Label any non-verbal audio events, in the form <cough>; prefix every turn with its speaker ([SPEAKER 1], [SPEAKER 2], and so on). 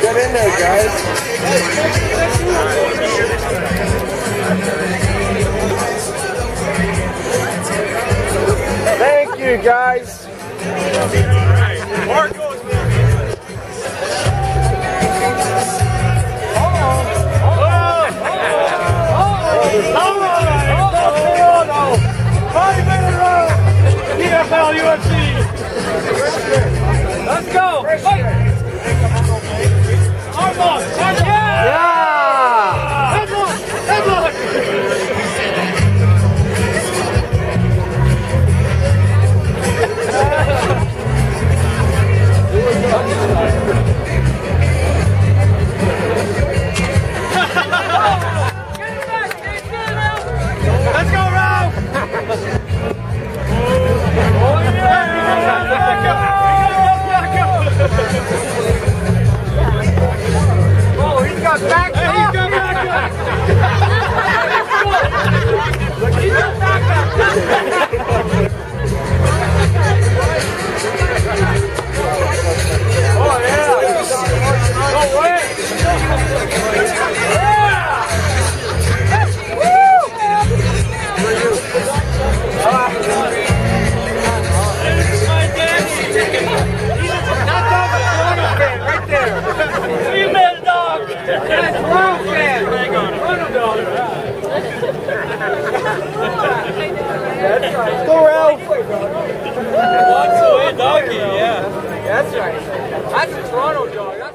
[SPEAKER 1] Get in there, guys. Thank you, guys.
[SPEAKER 2] UFC. Let's go. Fight. Armbar. Armbar.
[SPEAKER 1] Yeah!
[SPEAKER 2] Headlock. Headlock. <laughs> That's Toronto fan. Toronto dog.
[SPEAKER 1] Go, Ralph.
[SPEAKER 2] Walks away doggy, yeah.
[SPEAKER 1] That's right. That's a Toronto dog.